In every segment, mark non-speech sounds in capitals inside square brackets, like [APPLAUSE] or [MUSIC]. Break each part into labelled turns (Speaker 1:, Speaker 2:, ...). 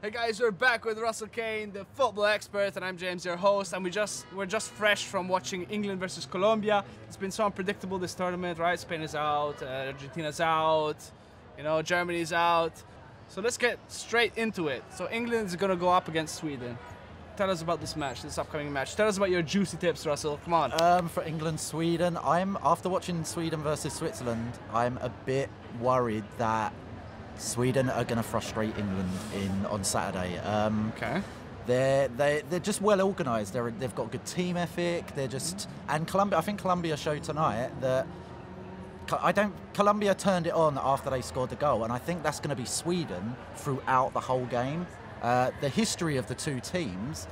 Speaker 1: Hey guys, we're back with Russell Kane, the football expert, and I'm James, your host. And we just we're just fresh from watching England versus Colombia. It's been so unpredictable this tournament, right? Spain is out, uh, Argentina's out, you know, Germany's out. So let's get straight into it. So England is gonna go up against Sweden. Tell us about this match, this upcoming match. Tell us about your juicy tips, Russell. Come on.
Speaker 2: Um, for England, Sweden, I'm after watching Sweden versus Switzerland, I'm a bit worried that Sweden are going to frustrate England in on Saturday. Um,
Speaker 1: okay.
Speaker 2: They're they they're just well organised. They're they've got good team ethic. They're just and Colombia. I think Colombia showed tonight that. I don't. Colombia turned it on after they scored the goal, and I think that's going to be Sweden throughout the whole game. Uh, the history of the two teams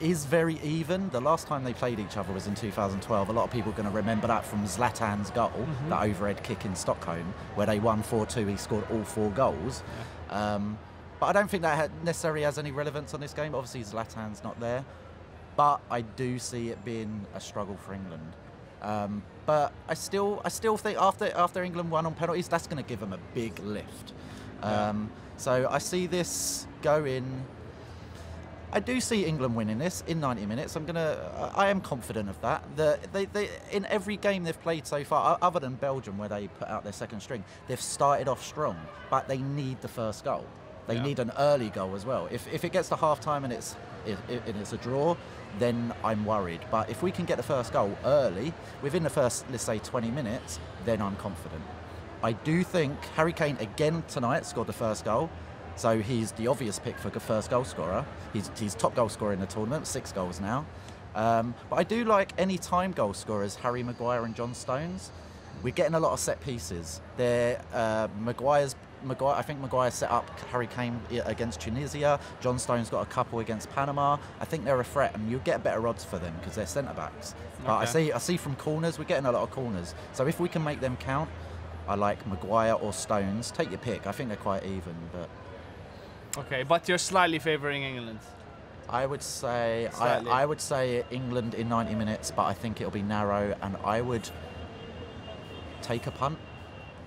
Speaker 2: is very even. The last time they played each other was in 2012. A lot of people are going to remember that from Zlatan's goal, mm-hmm. that overhead kick in Stockholm, where they won 4-2. He scored all four goals. Yeah. Um, but I don't think that had necessarily has any relevance on this game. Obviously, Zlatan's not there, but I do see it being a struggle for England. Um, but I still, I still think after after England won on penalties, that's going to give them a big lift. Um, yeah. So I see this going I do see England winning this in 90 minutes. I'm gonna. I am confident of that. The, they, they, in every game they've played so far, other than Belgium, where they put out their second string, they've started off strong, but they need the first goal. They yeah. need an early goal as well. If, if it gets to half time and it's it, it's a draw, then I'm worried. But if we can get the first goal early, within the first, let's say, 20 minutes, then I'm confident. I do think Harry Kane again tonight scored the first goal. So he's the obvious pick for the first goal scorer. He's, he's top goal scorer in the tournament, six goals now. Um, but I do like any time goal scorers, Harry Maguire and John Stones. We're getting a lot of set pieces. They're uh, Maguire's Maguire, I think Maguire set up Harry Kane against Tunisia. John Stone's got a couple against Panama. I think they're a threat, and you'll get better odds for them because they're centre backs. Okay. But I see, I see from corners, we're getting a lot of corners. So if we can make them count, I like Maguire or Stones. Take your pick. I think they're quite even, but
Speaker 1: Okay, but you're slightly favouring England.
Speaker 2: I would say I, I, would say England in 90 minutes, but I think it'll be narrow, and I would take a punt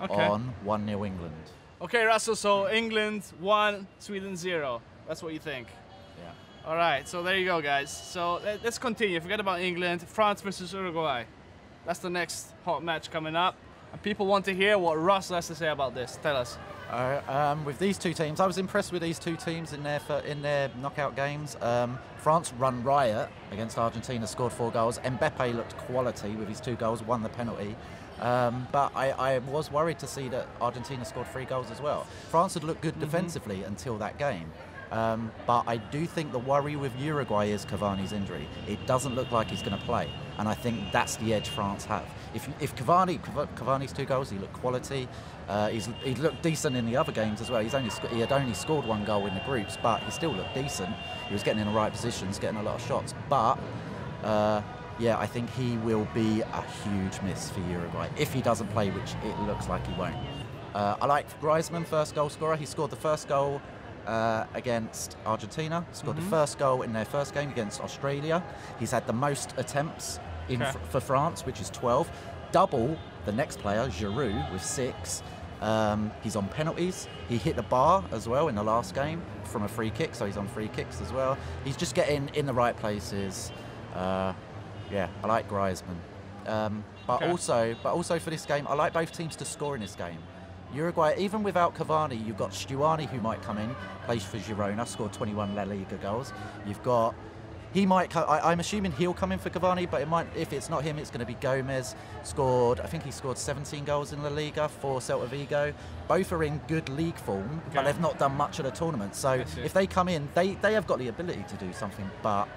Speaker 2: okay. on one 0 England.
Speaker 1: Okay, Russell. So England one, Sweden zero. That's what you think.
Speaker 2: Yeah.
Speaker 1: All right. So there you go, guys. So let's continue. Forget about England. France versus Uruguay. That's the next hot match coming up, and people want to hear what Russell has to say about this. Tell us.
Speaker 2: Uh, um, with these two teams, I was impressed with these two teams in their in their knockout games. Um, France run riot against Argentina, scored four goals. Mbappe looked quality with his two goals, won the penalty. Um, but I, I, was worried to see that Argentina scored three goals as well. France had looked good mm-hmm. defensively mm-hmm. until that game. Um, but I do think the worry with Uruguay is Cavani's injury. It doesn't look like he's going to play, and I think that's the edge France have. If, if Cavani, Cavani's two goals, he looked quality. Uh, he's he looked decent in the other games as well. He's only he had only scored one goal in the groups, but he still looked decent. He was getting in the right positions, getting a lot of shots. But uh, yeah, I think he will be a huge miss for Uruguay if he doesn't play, which it looks like he won't. Uh, I like Griezmann, first goal scorer. He scored the first goal uh, against Argentina. Scored mm-hmm. the first goal in their first game against Australia. He's had the most attempts in okay. f- for France, which is 12. Double the next player, Giroud, with six. Um, he's on penalties. He hit the bar as well in the last game from a free kick, so he's on free kicks as well. He's just getting in the right places. Uh, yeah, I like Griezmann. Um, but okay. also, but also for this game, I like both teams to score in this game. Uruguay, even without Cavani, you've got Stuani who might come in, plays for Girona, scored 21 La Liga goals. You've got he might. I, am assuming he'll come in for Cavani, but it might. If it's not him, it's going to be Gomez. Scored. I think he scored 17 goals in La Liga for Celta Vigo. Both are in good league form, okay. but they've not done much at the tournament. So if they come in, they they have got the ability to do something, but.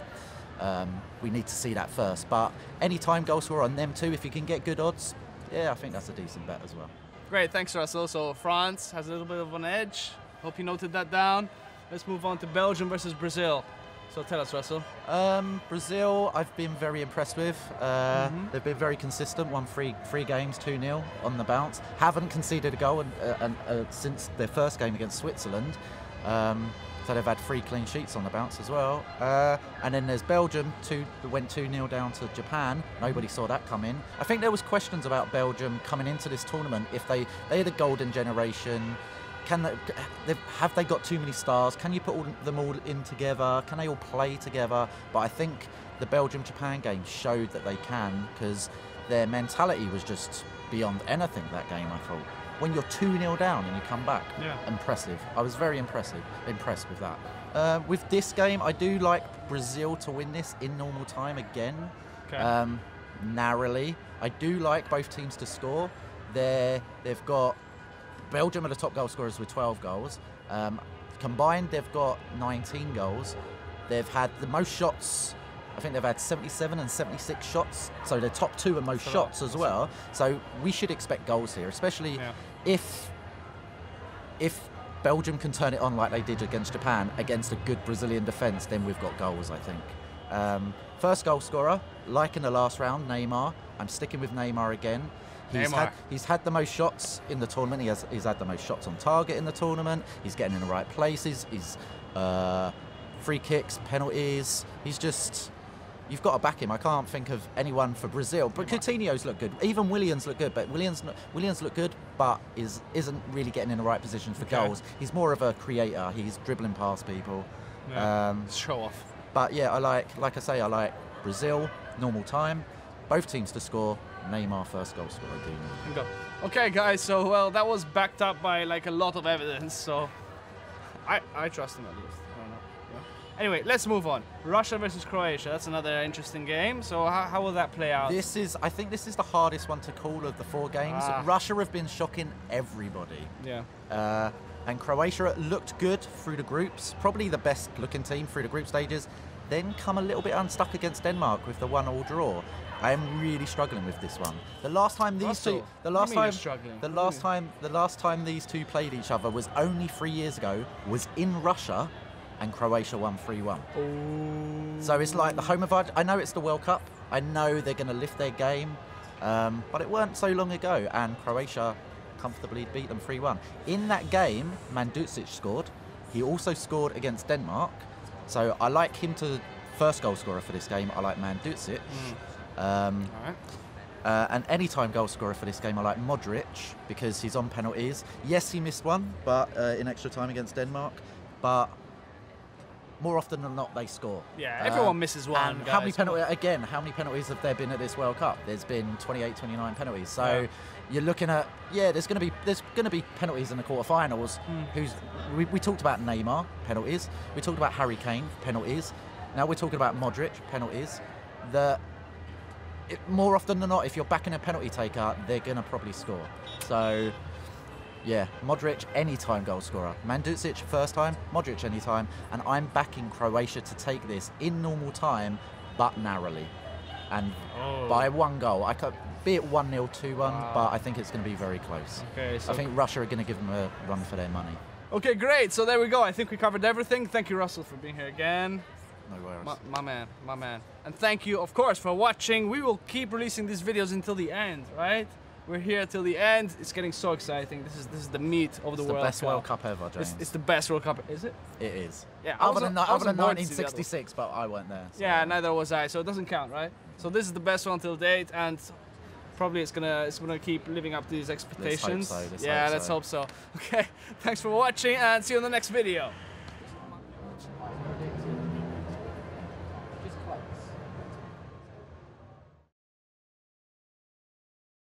Speaker 2: Um, we need to see that first. But any time goal scorer on them too, if you can get good odds, yeah, I think that's a decent bet as well.
Speaker 1: Great, thanks, Russell. So France has a little bit of an edge. Hope you noted that down. Let's move on to Belgium versus Brazil. So tell us, Russell.
Speaker 2: Um, Brazil, I've been very impressed with. Uh, mm-hmm. They've been very consistent. Won three three games, two 0 on the bounce. Haven't conceded a goal and, uh, uh, since their first game against Switzerland. Um, so they've had three clean sheets on the bounce as well. Uh, and then there's Belgium, two went 2 0 down to Japan. Nobody saw that come in. I think there was questions about Belgium coming into this tournament if they they're the golden generation. can they, have they got too many stars? Can you put all, them all in together? Can they all play together? But I think the Belgium Japan game showed that they can because their mentality was just beyond anything that game. I thought when you're two 0 down and you come back,
Speaker 1: Yeah.
Speaker 2: impressive. I was very impressive, impressed with that. Uh, with this game, I do like Brazil to win this in normal time again
Speaker 1: Okay.
Speaker 2: um, narrowly. I do like both teams to score. They're, they've got Belgium are the top goal scorers with 12 goals. Um, combined, they've got 19 goals. They've had the most shots. I think they've had 77 and 76 shots. So they're top two in most
Speaker 1: That's
Speaker 2: shots as well. So we should expect goals here, especially
Speaker 1: Yeah.
Speaker 2: if if Belgium can turn it on like they did against Japan against a good Brazilian defence, then we've got goals, I think. Um, first goal scorer, like in the last round, Neymar. I'm sticking with Neymar again. He's
Speaker 1: Neymar.
Speaker 2: had he's had the most shots in the tournament. He has he's had the most shots on target in the tournament. He's getting in the right places. He's uh, free kicks, penalties. He's just you've got to back him. I can't think of anyone for Brazil. But Coutinho's look good. Even Willian's look good. But Willian's Willian's look good, but is isn't really getting in the right positions for
Speaker 1: Okay.
Speaker 2: goals. He's more of a creator. He's dribbling past people.
Speaker 1: Yeah.
Speaker 2: Um,
Speaker 1: Show off.
Speaker 2: but yeah, I like like I say, I like Brazil normal time. Both teams to score. Neymar first goal scorer. Do.
Speaker 1: and go. Okay, guys. So well, that was backed up by like a lot of evidence. So I I trust him at least. Anyway, let's move on. Russia versus Croatia. That's another interesting game. So how, how will that play out?
Speaker 2: This is, I think, this is the hardest one to call of the four games.
Speaker 1: Ah.
Speaker 2: Russia have been shocking everybody.
Speaker 1: yeah.
Speaker 2: Uh, and Croatia looked good through the groups, probably the best looking team through the group stages. Then come a little bit unstuck against Denmark with the one-all draw. I am really struggling with this one. The last time these
Speaker 1: Russell,
Speaker 2: two, the last
Speaker 1: you mean you're
Speaker 2: time,
Speaker 1: struggling?
Speaker 2: the
Speaker 1: What do you
Speaker 2: last time, the last time these two played each other was only three years ago. Was in Russia, and Croatia won three-one.
Speaker 1: Oh.
Speaker 2: So it's like the home of Arge- I know it's the World Cup. I know they're going to lift their game, um, but it weren't so long ago, and Croatia comfortably beat them 3-1. In that game, Mandzukic scored. He also scored against Denmark. So I like him to first goal scorer for this game. I like Mandzukic. Um,
Speaker 1: All right.
Speaker 2: uh, and anytime goal scorer for this game, I like Modric because he's on penalties. Yes, he missed one, but uh, in extra time against Denmark. But more often than not, they score.
Speaker 1: Yeah, everyone misses one.
Speaker 2: and how many
Speaker 1: guys, come on.
Speaker 2: penalties? Again, how many penalties have there been at this World Cup? There's been 28, 29 penalties. So
Speaker 1: Yeah.
Speaker 2: you're looking at yeah, there's going to be there's going to be penalties in the quarterfinals.
Speaker 1: Hmm.
Speaker 2: Who's we, we talked about Neymar penalties. We talked about Harry Kane penalties. Now we're talking about Modric penalties. That it, more often than not, if you're backing a penalty taker, they're going to probably score. So, yeah, Modric anytime goal scorer. Mandzukic first time, Modric anytime, and I'm backing Croatia to take this in normal time, but narrowly, and
Speaker 1: Oh.
Speaker 2: by one goal. I could be it one 0 two one,
Speaker 1: Wow.
Speaker 2: but I think it's going to be very close.
Speaker 1: Okay, so
Speaker 2: I think Russia are going to give them a run for their money.
Speaker 1: Okay, great. So there we go. I think we covered everything. Thank you, Russell, for being here again.
Speaker 2: No worries.
Speaker 1: My, my man, my man. And thank you, of course, for watching. We will keep releasing these videos until the end, right? We're here till the end. It's getting so exciting. This is this is the meat of the
Speaker 2: it's the
Speaker 1: World
Speaker 2: best
Speaker 1: Cup.
Speaker 2: World Cup ever, James.
Speaker 1: It's, it's the best World Cup, is it?
Speaker 2: it is.
Speaker 1: Yeah, I
Speaker 2: Other
Speaker 1: was
Speaker 2: than,
Speaker 1: was
Speaker 2: other than
Speaker 1: on board to see the other one.
Speaker 2: 1966, but I weren't there. so-
Speaker 1: Yeah, neither was I. So it doesn't count, right? So this is the best one till date, and probably it's gonna it's gonna keep living up to these expectations.
Speaker 2: so, let's
Speaker 1: yeah,
Speaker 2: hope
Speaker 1: let's
Speaker 2: so.
Speaker 1: hope so. [LAUGHS] Okay, thanks for watching, and see you in the next video.